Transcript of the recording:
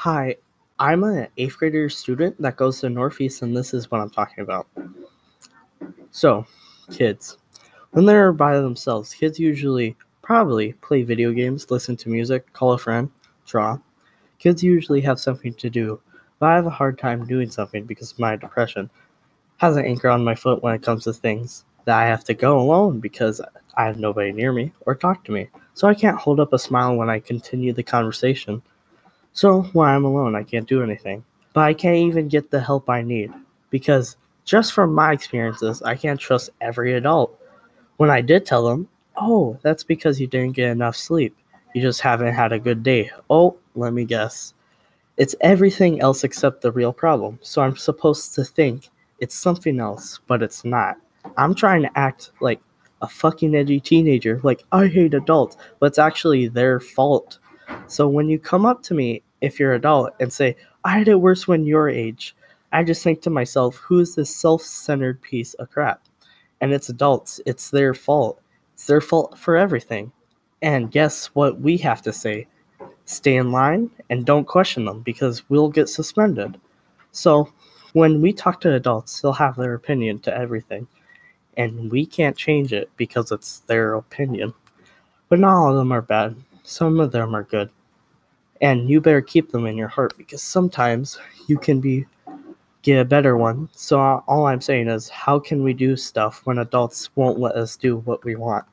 Hi, I'm an eighth grader student that goes to Northeast, and this is what I'm talking about. So, kids, when they're by themselves, kids usually probably play video games, listen to music, call a friend, draw. Kids usually have something to do, but I have a hard time doing something because my depression has an anchor on my foot when it comes to things that I have to go alone because I have nobody near me or talk to me. So I can't hold up a smile when I continue the conversation. So when I'm alone, I can't do anything. But I can't even get the help I need because just from my experiences, I can't trust every adult. When I did tell them, oh, that's because you didn't get enough sleep. You just haven't had a good day. Oh, let me guess. It's everything else except the real problem. So I'm supposed to think it's something else, but it's not. I'm trying to act like a fucking edgy teenager, like I hate adults, but it's actually their fault. So when you come up to me, if you're an adult, and say, I had it worse when your age, I just think to myself, who is this self centered piece of crap? And it's adults, it's their fault. It's their fault for everything. And guess what we have to say? Stay in line and don't question them because we'll get suspended. So when we talk to adults, they'll have their opinion to everything, and we can't change it because it's their opinion. But not all of them are bad, some of them are good. And you better keep them in your heart because sometimes you can be get a better one. So all I'm saying is how can we do stuff when adults won't let us do what we want?